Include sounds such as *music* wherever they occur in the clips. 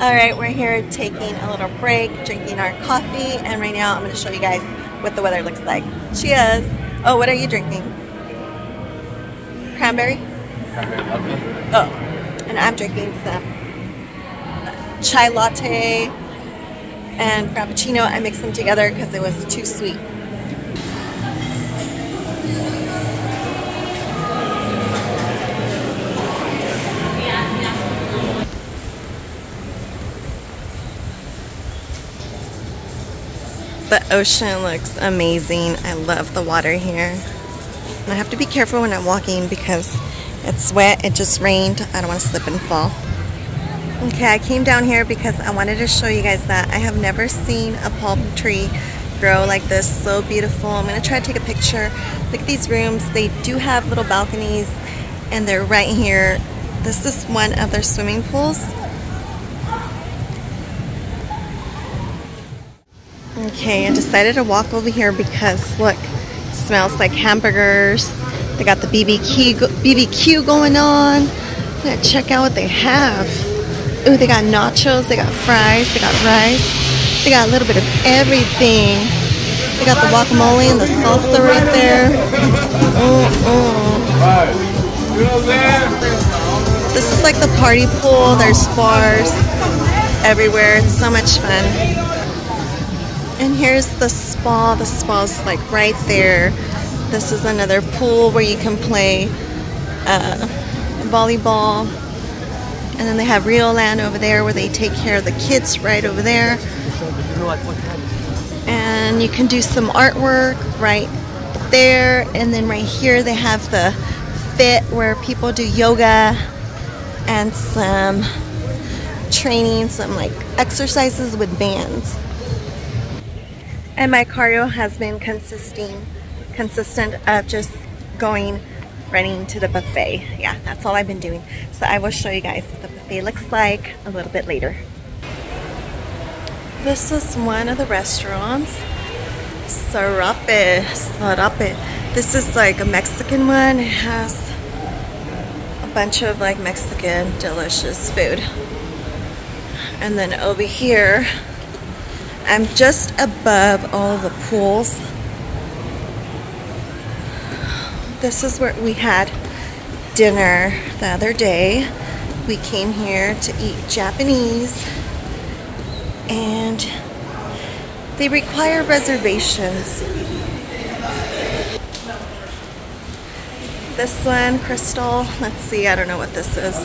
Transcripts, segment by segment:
All right, we're here taking a little break, drinking our coffee, and right now I'm going to show you guys what the weather looks like. Cheers! Oh, what are you drinking? Cranberry? Cranberry Oh, and I'm drinking some chai latte and frappuccino. I mixed them together because it was too sweet. The ocean looks amazing. I love the water here. I have to be careful when I'm walking because it's wet. It just rained. I don't want to slip and fall. Okay, I came down here because I wanted to show you guys that I have never seen a palm tree grow like this. So beautiful. I'm going to try to take a picture. Look at these rooms. They do have little balconies and they're right here. This is one of their swimming pools. Okay, I decided to walk over here because look, smells like hamburgers. They got the BBQ, BBQ going on. I'm gonna check out what they have. Ooh, they got nachos, they got fries, they got rice. They got a little bit of everything. They got the guacamole and the salsa right there. This is like the party pool. There's bars everywhere. It's so much fun. And here's the spa. The spa's like right there. This is another pool where you can play uh, volleyball. And then they have RIU Land over there where they take care of the kids right over there. And you can do some artwork right there. And then right here they have the fit where people do yoga and some training, some like exercises with bands. And my cardio has been consisting, consistent of just going, running to the buffet. Yeah, that's all I've been doing. So I will show you guys what the buffet looks like a little bit later. This is one of the restaurants. Sarape, Sarape. This is like a Mexican one. It has a bunch of like Mexican delicious food. And then over here, I'm just above all the pools. This is where we had dinner the other day. We came here to eat Japanese and they require reservations. This one, Crystal, let's see, I don't know what this is,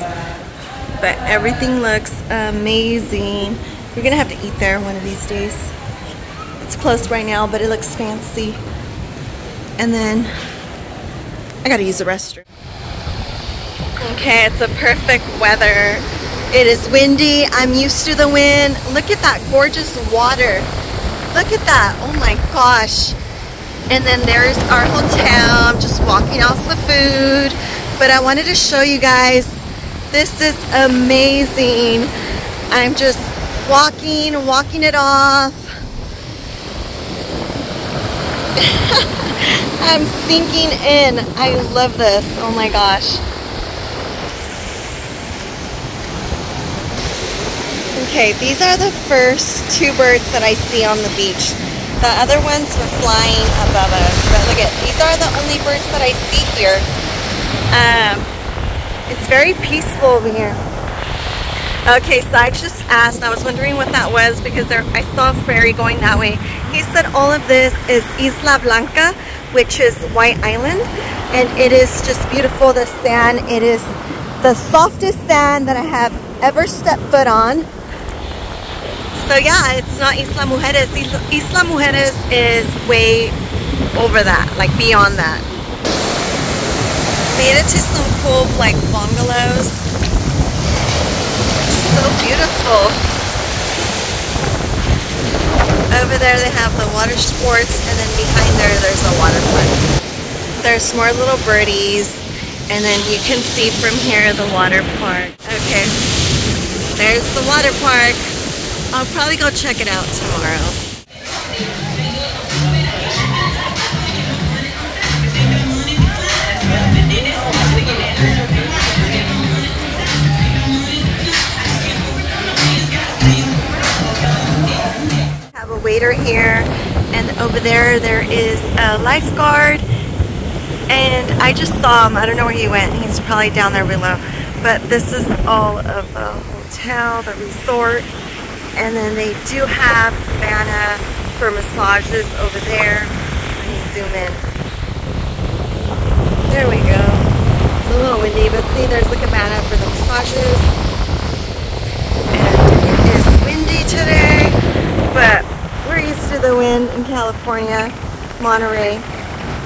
but everything looks amazing. We're gonna have to eat there one of these days. It's closed right now, but it looks fancy. And then I gotta use the restroom. Okay, it's a perfect weather. It is windy. I'm used to the wind. Look at that gorgeous water. Look at that. Oh my gosh. And then there's our hotel. I'm just walking off the food. But I wanted to show you guys. This is amazing. I'm just walking, walking it off. *laughs* I'm sinking in. I love this. Oh my gosh. Okay, these are the first two birds that I see on the beach. The other ones were flying above us. But look at, these are the only birds that I see here. Um, it's very peaceful over here. Okay, so I just asked, I was wondering what that was because there, I saw a ferry going that way. He said all of this is Isla Blanca, which is White Island, and it is just beautiful, the sand. It is the softest sand that I have ever stepped foot on. So yeah, it's not Isla Mujeres. Isla, Isla Mujeres is way over that, like beyond that. Made it to some cool like bungalows beautiful. Over there they have the water sports and then behind there there's a water park. There's more little birdies and then you can see from here the water park. Okay, there's the water park. I'll probably go check it out tomorrow. Waiter here. And over there, there is a lifeguard. And I just saw him. I don't know where he went. He's probably down there below. But this is all of the hotel, the resort. And then they do have cabana for massages over there. Let me zoom in. There we go. It's a little windy, but see there's the cabana for the massages. And it is windy today, but the wind in California, Monterey.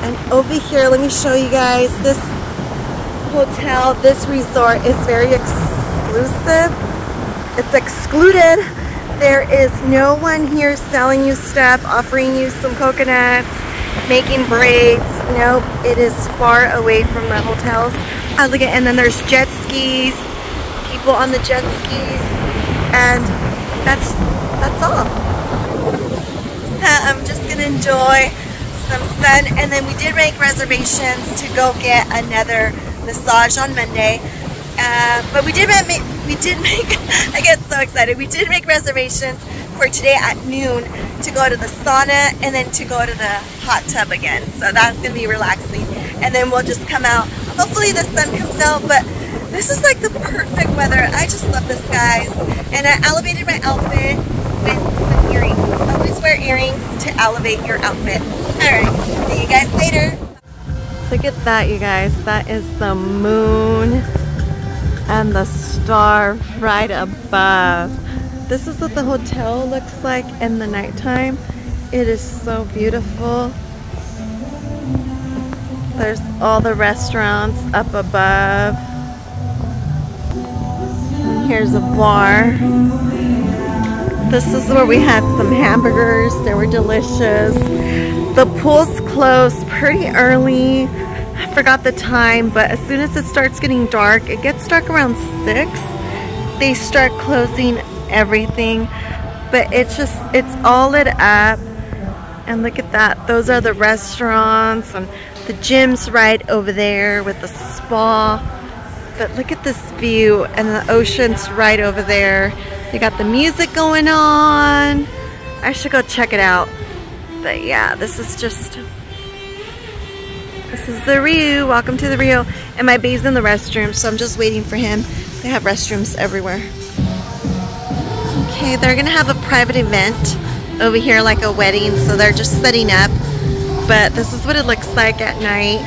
And over here, let me show you guys this hotel, this resort is very exclusive. It's excluded. There is no one here selling you stuff, offering you some coconuts, making braids. Nope, it is far away from the hotels. Look at, and then there's jet skis, people on the jet skis, and that's that's all. So I'm just gonna enjoy some sun, and then we did make reservations to go get another massage on Monday. Uh, but we did make we did make *laughs* I get so excited. We did make reservations for today at noon to go to the sauna and then to go to the hot tub again. So that's gonna be relaxing. And then we'll just come out. Hopefully the sun comes out, but this is like the perfect weather. I just love the skies. And I elevated my outfit with, elevate your outfit. Alright, see you guys later. Look at that, you guys. That is the moon and the star right above. This is what the hotel looks like in the nighttime. It is so beautiful. There's all the restaurants up above. And here's a bar. This is where we had some hamburgers. They were delicious. The pool's closed pretty early. I forgot the time, but as soon as it starts getting dark, it gets dark around 6. They start closing everything. But it's just, it's all lit up. And look at that. Those are the restaurants and the gym's right over there with the spa. But look at this view and the ocean's right over there. You got the music going on. I should go check it out. But yeah, this is just, this is the RIU. Welcome to the RIU. And my babe's in the restroom, so I'm just waiting for him. They have restrooms everywhere. Okay, they're gonna have a private event over here, like a wedding, so they're just setting up. But this is what it looks like at night.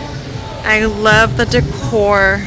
I love the decor.